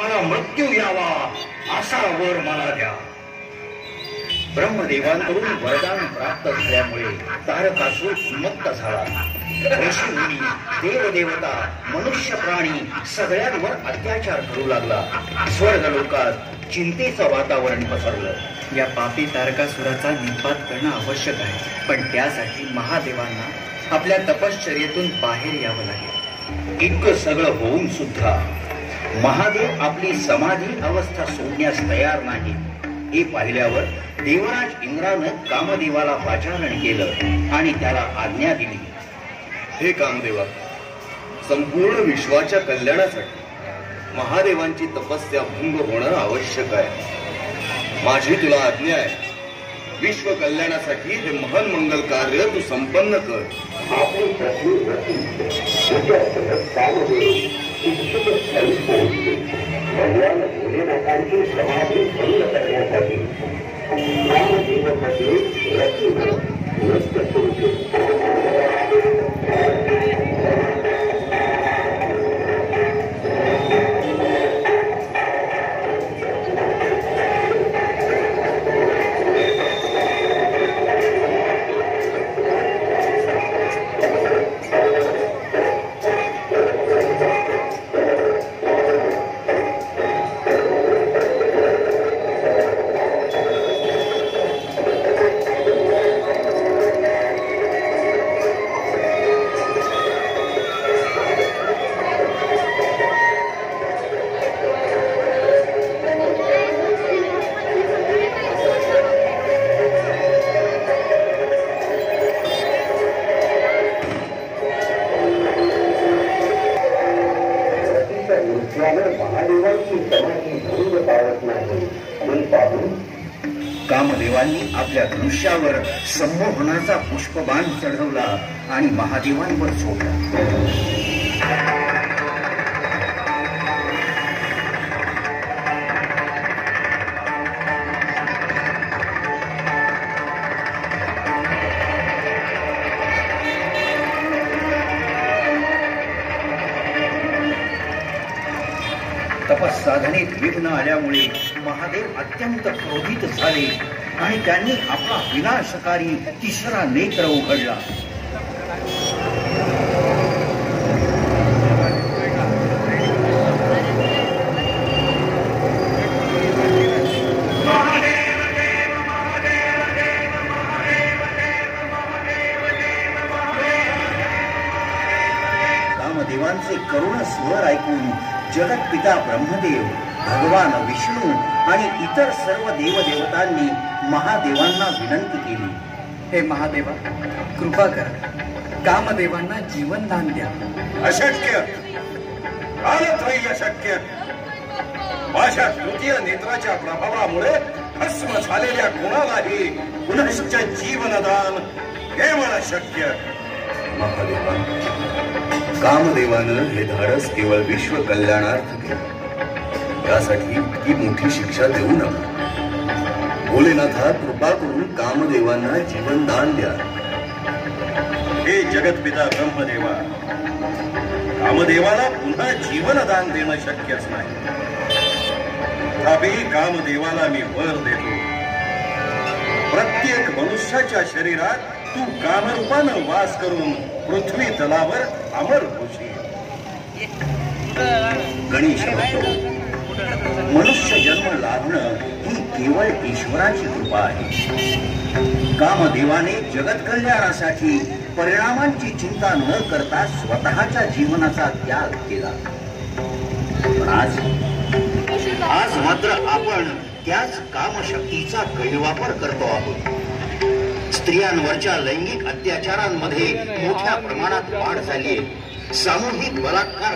मला मृत्यू यावा असा वर मला द्या. ब्रह्मदेवांकडून वरदान प्राप्त झाल्यामुळे तारकासूर उन्मत्त झाला. ऋषी मुनी देवदेवता मनुष्य प्राणी सगळ्यांवर अत्याचार करू लागला. स्वर्ग लोकात चिंतेचं वातावरण पसरलं. या पापी तारकासुराचा निपात करणं आवश्यक आहे. पण त्यासाठी महादेवांना आपल्या तपश्चर्येतून बाहेर यावं लागेल. इतकं सगळं होऊन सुद्धा महादेव आपली समाधी अवस्था सोडण्यास तयार नाही. हे पाहिल्यावर देवराज इंद्रानं कामदेवाला पाचारण केलं आणि त्याला आज्ञा दिली. हे कामदेवा संपूर्ण विश्वाच्या कल्याणासाठी महादेवांची तपस्या भंग होणं आवश्यक आहे. माझी तुला आज्ञा आहे. विश्व कल्याणासाठी हे महान मंगल कार्य तू संपन्न कर. भगवान भोलेनाथांची समाधी भंग करण्यासाठी. रतीच्या नृत्यानं महादेवांची समाधी भंग पावत नाही हे पाहून कामदेवांनी आपल्या धनुष्यावर संमोहनाचा पुष्पबाण चढवला आणि महादेवांवर सोडला. साधनेत विघ्न आल्यामुळे महादेव अत्यंत क्रोधित झाले आणि त्यांनी आपला विनाशकारी तिसरा नेत्र उघडला. रामदेवांचे करुण स्वर ऐकून जगतपिता ब्रह्मदेव भगवान विष्णू आणि इतर सर्व देवदेवतांनी महादेवांना विनंती केली. हे महादेवा कृपा करा. कामदेवांना जीवनदान द्या. अशक्य. कालत्रयी अशक्य. माझ्या तृतीय नेत्राच्या प्रभावामुळे भस्म झालेल्या गुणालाही पुनश्च जीवनदान केवळ शक्य. महादेवा. कामदेवानं हे धाडस केवळ विश्व कल्याणार्थ केलं. त्यासाठी इतकी मोठी शिक्षा देऊ नका. भोलेनाथा कृपा करून कामदेवांना जीवनदान द्या. हे जगतपिता ब्रह्मदेवा कामदेवाला पुन्हा जीवनदान देणं शक्यच नाही. तथापि कामदेवाला मी वर देतो. प्रत्येक मनुष्याच्या शरीरात तू कामरूपानं वास करून पृथ्वी तलावर अमर होशील गणेश मनुष्य जन्म लाभणं ही केवळ ईश्वराची कृपा आहे. कामदेवाने जगत कल्याणासाठी परिणामांची चिंता न करता स्वतःच्या जीवनाचा त्याग केला. पण आज आज मात्र आपण त्याच कामशक्तीचा गैरवापर करतो आहोत. स्त्रियांवरच्या लैंगिक अत्याचारांमध्ये मोठ्या प्रमाणात वाढ झाली आहे सामूहिक बलात्कार